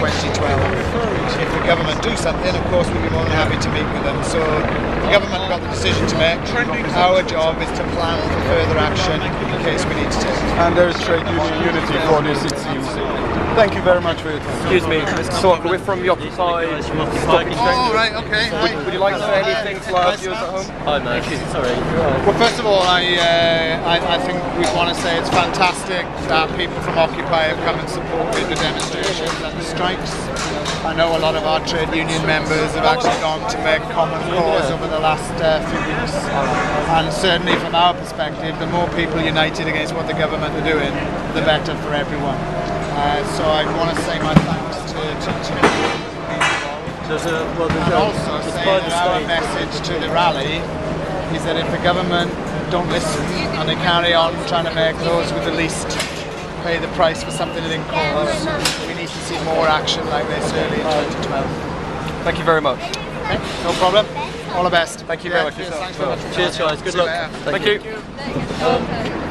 2012. If the government do something, of course we'll be more than happy to meet with them. So the government got the decision to make. Our job is to plan for further action in case we need to take it. And there's trade union unity for this, it seems. Thank you very much for your time. Excuse me, Mr. Sork, we're from the Occupy Stock Exchange. Oh, right, okay. Would, would you like to say anything to our viewers at home? Hi, mate. Sorry. Well, first of all, I, uh, I, I think we want to say it's fantastic that people from Occupy have come and supported the demonstrations and the strikes. I know a lot of our trade union members have actually gone to make common cause over the last uh, few weeks. And certainly from our perspective, the more people united against what the government are doing, the better for everyone. Uh, so I want to say my thanks to, to, to There's a, well, there's and a, also it's say the that our message to the rally is that if the government don't listen and they carry on trying to make those with the least pay the price for something that didn't cause, we need to see more action like this early in 2012. Thank you very much. Okay? No problem. All the best. Thank you very much cheers, yourself. Very much. Cheers, guys. Good See you luck. later. Thank you.